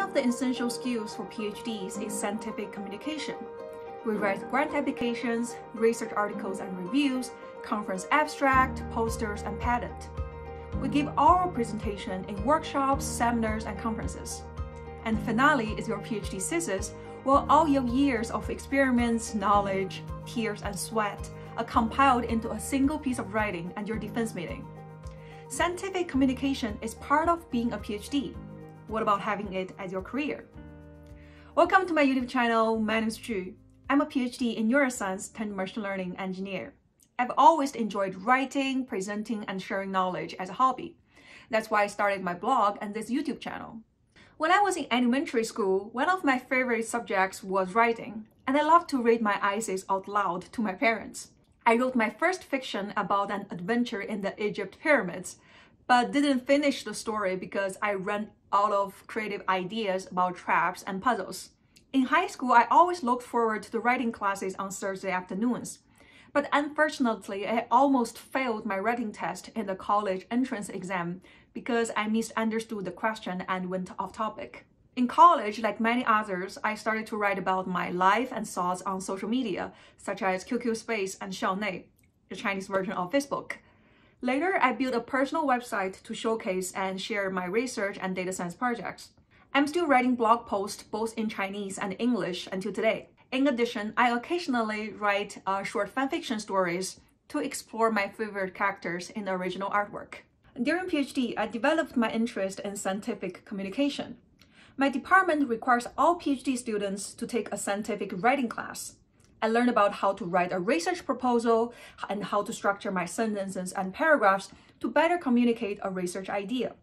of the essential skills for PhDs is scientific communication. We write grant applications, research articles and reviews, conference abstract, posters, and patent. We give oral presentation in workshops, seminars, and conferences. And the finale is your PhD thesis, where all your years of experiments, knowledge, tears, and sweat are compiled into a single piece of writing and your defense meeting. Scientific communication is part of being a PhD. What about having it as your career? Welcome to my YouTube channel. My name is Ju. I'm a PhD in neuroscience turned machine learning engineer. I've always enjoyed writing, presenting, and sharing knowledge as a hobby. That's why I started my blog and this YouTube channel. When I was in elementary school, one of my favorite subjects was writing, and I loved to read my essays out loud to my parents. I wrote my first fiction about an adventure in the Egypt pyramids, but didn't finish the story because I ran out of creative ideas about traps and puzzles. In high school, I always looked forward to the writing classes on Thursday afternoons. But unfortunately, I almost failed my writing test in the college entrance exam because I misunderstood the question and went off topic. In college, like many others, I started to write about my life and thoughts on social media, such as QQ Space and Xiaonei, the Chinese version of Facebook. Later, I built a personal website to showcase and share my research and data science projects. I'm still writing blog posts both in Chinese and English until today. In addition, I occasionally write uh, short fanfiction stories to explore my favorite characters in the original artwork. During PhD, I developed my interest in scientific communication. My department requires all PhD students to take a scientific writing class. I learned about how to write a research proposal and how to structure my sentences and paragraphs to better communicate a research idea.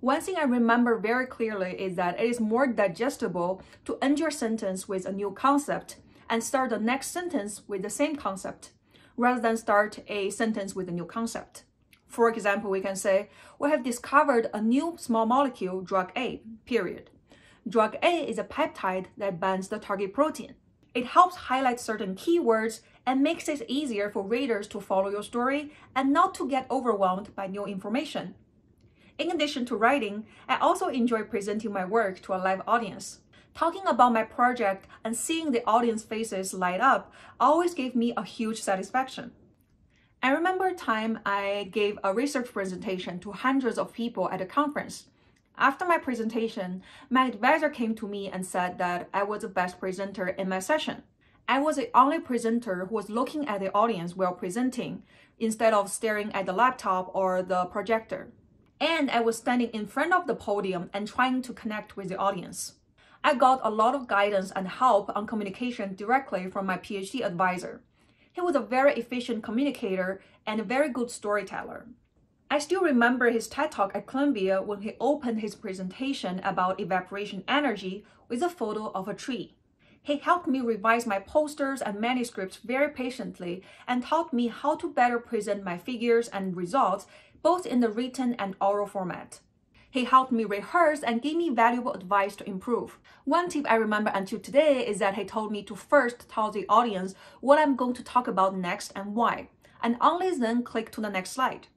One thing I remember very clearly is that it is more digestible to end your sentence with a new concept and start the next sentence with the same concept, rather than start a sentence with a new concept. For example, we can say, we have discovered a new small molecule, drug A, period. Drug A is a peptide that binds the target protein. It helps highlight certain keywords and makes it easier for readers to follow your story and not to get overwhelmed by new information. In addition to writing, I also enjoy presenting my work to a live audience. Talking about my project and seeing the audience faces light up always gave me a huge satisfaction. I remember a time I gave a research presentation to hundreds of people at a conference. After my presentation, my advisor came to me and said that I was the best presenter in my session. I was the only presenter who was looking at the audience while presenting instead of staring at the laptop or the projector. And I was standing in front of the podium and trying to connect with the audience. I got a lot of guidance and help on communication directly from my PhD advisor. He was a very efficient communicator and a very good storyteller. I still remember his TED Talk at Columbia when he opened his presentation about evaporation energy with a photo of a tree. He helped me revise my posters and manuscripts very patiently and taught me how to better present my figures and results both in the written and oral format. He helped me rehearse and gave me valuable advice to improve. One tip I remember until today is that he told me to first tell the audience what I'm going to talk about next and why, and only then click to the next slide.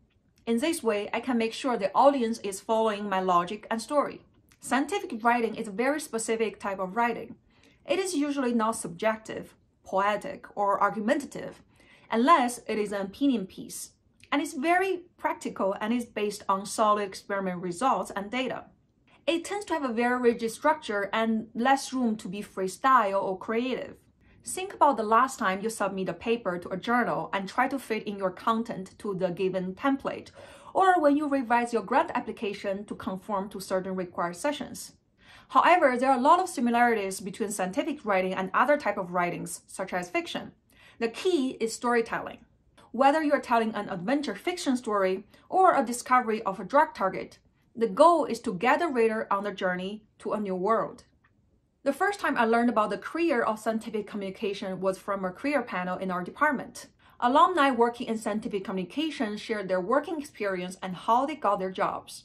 In this way, I can make sure the audience is following my logic and story. Scientific writing is a very specific type of writing. It is usually not subjective, poetic, or argumentative, unless it is an opinion piece. And it's very practical and is based on solid experiment results and data. It tends to have a very rigid structure and less room to be freestyle or creative. Think about the last time you submit a paper to a journal and try to fit in your content to the given template, or when you revise your grant application to conform to certain required sessions. However, there are a lot of similarities between scientific writing and other type of writings, such as fiction. The key is storytelling. Whether you're telling an adventure fiction story or a discovery of a drug target, the goal is to get the reader on the journey to a new world. The first time I learned about the career of scientific communication was from a career panel in our department. Alumni working in scientific communication shared their working experience and how they got their jobs.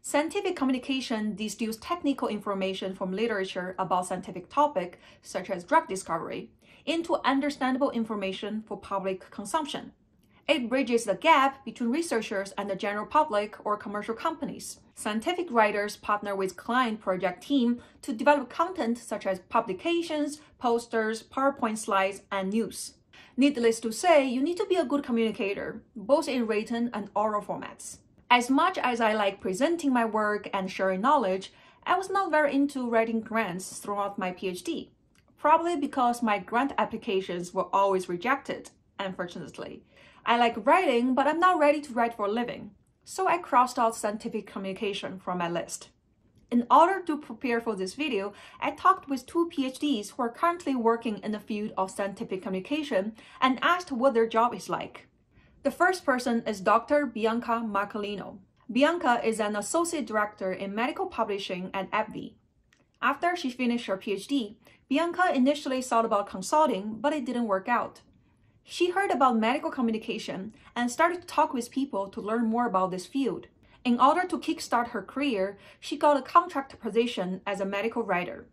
Scientific communication distills technical information from literature about scientific topic, such as drug discovery, into understandable information for public consumption. It bridges the gap between researchers and the general public or commercial companies. Scientific writers partner with client project team to develop content such as publications, posters, PowerPoint slides, and news. Needless to say, you need to be a good communicator, both in written and oral formats. As much as I like presenting my work and sharing knowledge, I was not very into writing grants throughout my PhD, probably because my grant applications were always rejected, unfortunately. I like writing, but I'm not ready to write for a living, so I crossed out scientific communication from my list. In order to prepare for this video, I talked with two PhDs who are currently working in the field of scientific communication and asked what their job is like. The first person is Dr. Bianca Marcolino. Bianca is an associate director in medical publishing at AbbVie. After she finished her PhD, Bianca initially thought about consulting, but it didn't work out. She heard about medical communication and started to talk with people to learn more about this field. In order to kickstart her career, she got a contract position as a medical writer.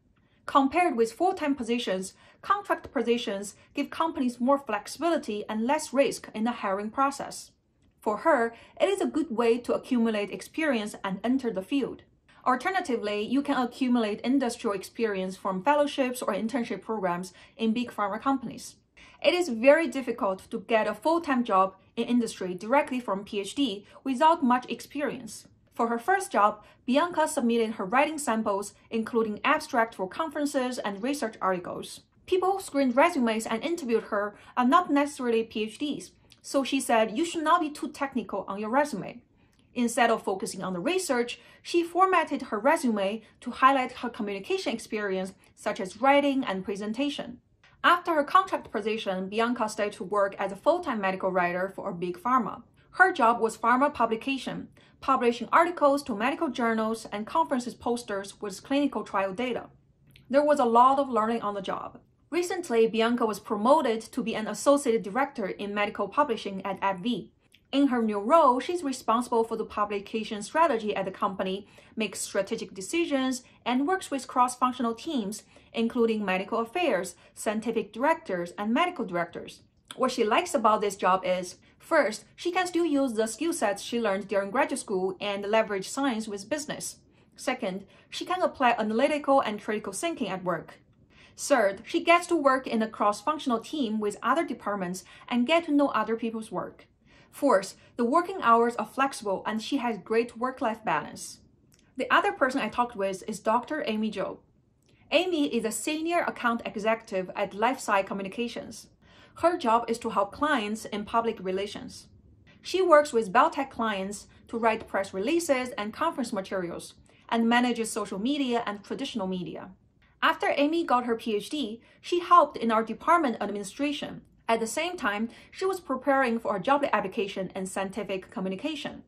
Compared with full-time positions, contract positions give companies more flexibility and less risk in the hiring process. For her, it is a good way to accumulate experience and enter the field. Alternatively, you can accumulate industrial experience from fellowships or internship programs in big pharma companies. It is very difficult to get a full-time job in industry directly from PhD without much experience. For her first job, Bianca submitted her writing samples, including abstract for conferences and research articles. People screened resumes and interviewed her are not necessarily PhDs, so she said you should not be too technical on your resume. Instead of focusing on the research, she formatted her resume to highlight her communication experience, such as writing and presentation. After her contract position, Bianca stayed to work as a full-time medical writer for a big pharma. Her job was pharma publication, publishing articles to medical journals and conferences posters with clinical trial data. There was a lot of learning on the job. Recently, Bianca was promoted to be an associate director in medical publishing at AbbVie. In her new role, she's responsible for the publication strategy at the company, makes strategic decisions, and works with cross-functional teams, including medical affairs, scientific directors, and medical directors. What she likes about this job is, first, she can still use the skill sets she learned during graduate school and leverage science with business. Second, she can apply analytical and critical thinking at work. Third, she gets to work in a cross-functional team with other departments and get to know other people's work. Fourth, the working hours are flexible and she has great work-life balance. The other person I talked with is Dr. Amy Zhou. Amy is a senior account executive at LifeSci Communications. Her job is to help clients in public relations. She works with biotech clients to write press releases and conference materials and manages social media and traditional media. After Amy got her PhD, she helped in our department administration. At the same time, she was preparing for a job application in scientific communication.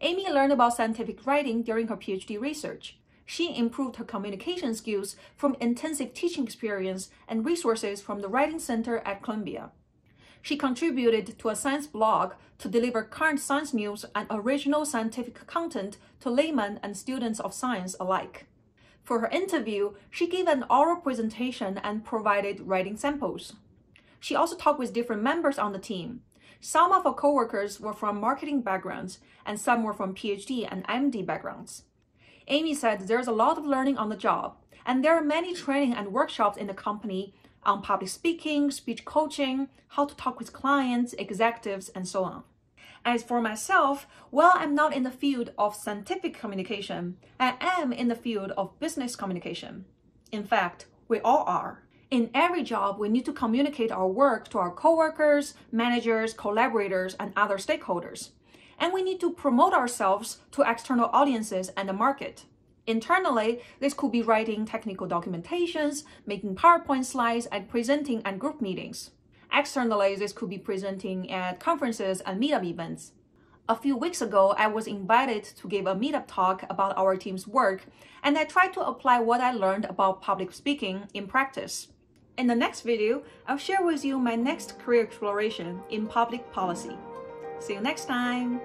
Amy learned about scientific writing during her PhD research. She improved her communication skills from intensive teaching experience and resources from the Writing Center at Columbia. She contributed to a science blog to deliver current science news and original scientific content to laymen and students of science alike. For her interview, she gave an oral presentation and provided writing samples. She also talked with different members on the team. Some of her coworkers were from marketing backgrounds, and some were from PhD and MD backgrounds. Amy said there's a lot of learning on the job, and there are many training and workshops in the company on public speaking, speech coaching, how to talk with clients, executives, and so on. As for myself, while I'm not in the field of scientific communication, I am in the field of business communication. In fact, we all are. In every job, we need to communicate our work to our coworkers, managers, collaborators, and other stakeholders. And we need to promote ourselves to external audiences and the market. Internally, this could be writing technical documentations, making PowerPoint slides, and presenting at group meetings. Externally, this could be presenting at conferences and meetup events. A few weeks ago, I was invited to give a meetup talk about our team's work, and I tried to apply what I learned about public speaking in practice. In the next video, I'll share with you my next career exploration in public policy. See you next time!